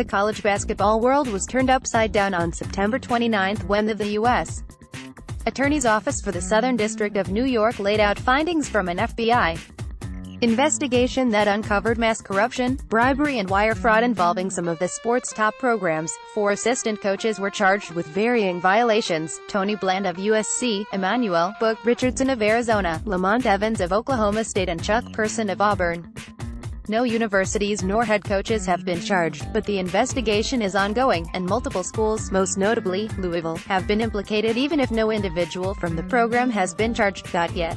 The college basketball world was turned upside down on September 29 when the, the U.S. Attorney's Office for the Southern District of New York laid out findings from an FBI investigation that uncovered mass corruption, bribery and wire fraud involving some of the sport's top programs. Four assistant coaches were charged with varying violations. Tony Bland of USC, Emmanuel Book Richardson of Arizona, Lamont Evans of Oklahoma State and Chuck Person of Auburn. No universities nor head coaches have been charged, but the investigation is ongoing, and multiple schools, most notably, Louisville, have been implicated even if no individual from the program has been charged. yet.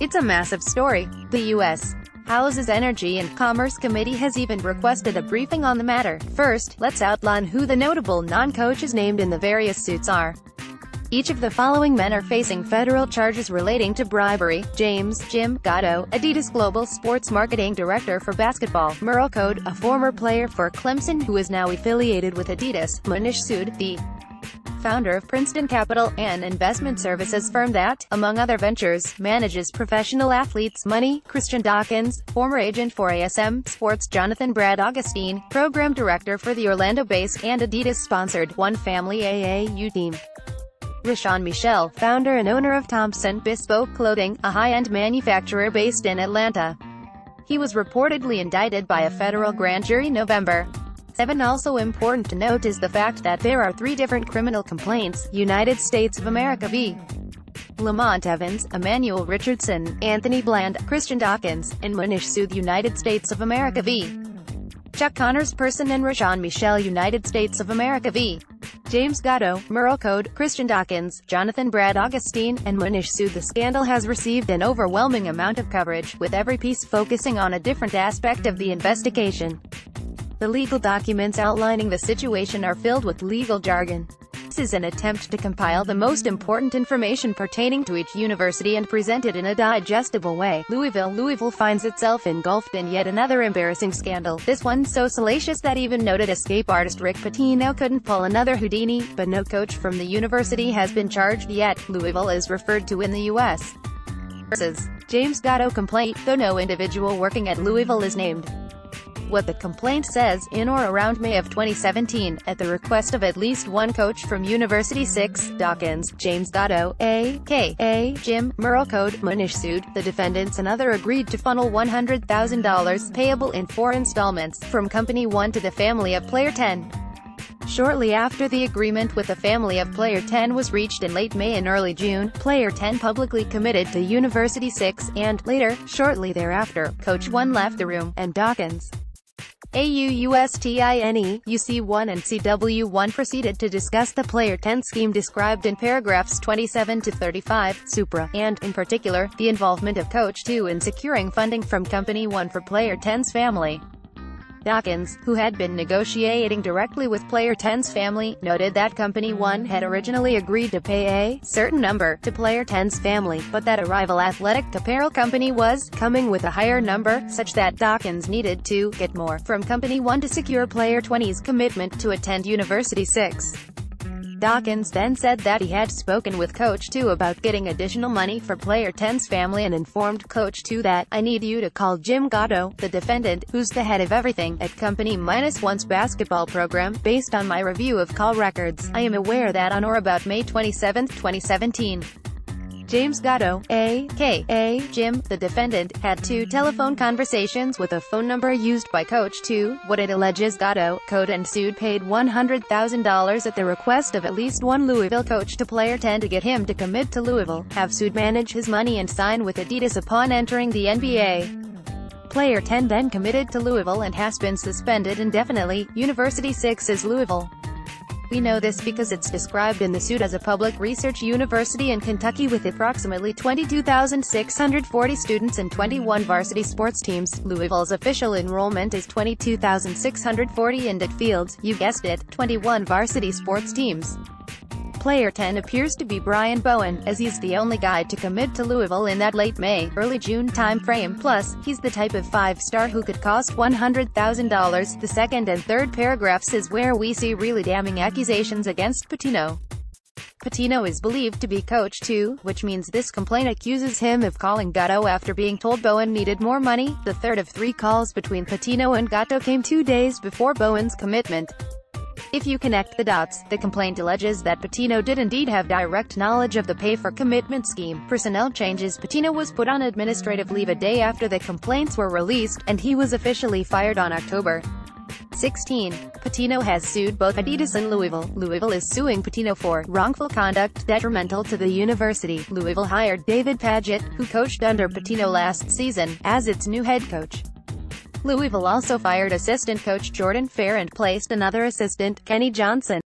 It's a massive story. The U.S. House's Energy and Commerce Committee has even requested a briefing on the matter. First, let's outline who the notable non-coaches named in the various suits are. Each of the following men are facing federal charges relating to bribery. James, Jim, Gatto, Adidas Global Sports Marketing Director for Basketball. Merl Code, a former player for Clemson who is now affiliated with Adidas. Manish Sood, the founder of Princeton Capital, an investment services firm that, among other ventures, manages professional athletes' money, Christian Dawkins, former agent for ASM Sports Jonathan Brad Augustine, program director for the Orlando-based and Adidas-sponsored One Family AAU team. Rashan Michel, founder and owner of Thompson Bespoke Clothing, a high-end manufacturer based in Atlanta. He was reportedly indicted by a federal grand jury November 7 Also important to note is the fact that there are three different criminal complaints, United States of America v. Lamont Evans, Emmanuel Richardson, Anthony Bland, Christian Dawkins, and Manish Sood United States of America v. Chuck Connors Person and Rashan Michel United States of America v. James Gatto, Merl Code, Christian Dawkins, Jonathan Brad Augustine, and Manish Sood The scandal has received an overwhelming amount of coverage, with every piece focusing on a different aspect of the investigation. The legal documents outlining the situation are filled with legal jargon. This is an attempt to compile the most important information pertaining to each university and present it in a digestible way. Louisville Louisville finds itself engulfed in yet another embarrassing scandal, this one so salacious that even noted escape artist Rick Pitino couldn't pull another Houdini, but no coach from the university has been charged yet. Louisville is referred to in the U.S. James Gatto complaint, though no individual working at Louisville is named what the complaint says, in or around May of 2017, at the request of at least one coach from University 6, Dawkins, James Gatto, a.k.a. Jim, Merl Code, Manish Sood, the defendants and other agreed to funnel $100,000, payable in four installments, from Company 1 to the family of Player 10. Shortly after the agreement with the family of Player 10 was reached in late May and early June, Player 10 publicly committed to University 6, and, later, shortly thereafter, Coach 1 left the room, and Dawkins. AUGUSTINE, UC1 and CW1 proceeded to discuss the Player 10 scheme described in paragraphs 27 to 35, Supra, and, in particular, the involvement of Coach 2 in securing funding from Company 1 for Player 10's family. Dawkins, who had been negotiating directly with Player 10's family, noted that Company 1 had originally agreed to pay a certain number to Player 10's family, but that a rival athletic apparel company was coming with a higher number, such that Dawkins needed to get more from Company 1 to secure Player 20's commitment to attend University 6. Dawkins then said that he had spoken with Coach 2 about getting additional money for player 10's family and informed Coach 2 that, I need you to call Jim Gatto, the defendant, who's the head of everything at Company Minus One's basketball program, based on my review of call records. I am aware that on or about May 27, 2017, James Gatto, a.k.a. Jim, the defendant, had two telephone conversations with a phone number used by Coach 2. What it alleges Gatto, Code and Sood paid $100,000 at the request of at least one Louisville coach to Player 10 to get him to commit to Louisville, have Sood manage his money and sign with Adidas upon entering the NBA. Player 10 then committed to Louisville and has been suspended indefinitely. University 6 is Louisville. We know this because it's described in the suit as a public research university in Kentucky with approximately 22,640 students and 21 varsity sports teams. Louisville's official enrollment is 22,640 and at Fields, you guessed it, 21 varsity sports teams. Player 10 appears to be Brian Bowen, as he's the only guy to commit to Louisville in that late May, early June time frame. Plus, he's the type of five-star who could cost $100,000. The second and third paragraphs is where we see really damning accusations against Pitino. Pitino is believed to be coach too, which means this complaint accuses him of calling Gatto after being told Bowen needed more money. The third of three calls between Pitino and Gatto came two days before Bowen's commitment. If you connect the dots, the complaint alleges that Pitino did indeed have direct knowledge of the pay-for-commitment scheme. Personnel changes Pitino was put on administrative leave a day after the complaints were released, and he was officially fired on October 16. Pitino has sued both Adidas and Louisville. Louisville is suing Pitino for wrongful conduct detrimental to the university. Louisville hired David Padgett, who coached under Pitino last season, as its new head coach. Louisville also fired assistant coach Jordan Fair and placed another assistant, Kenny Johnson.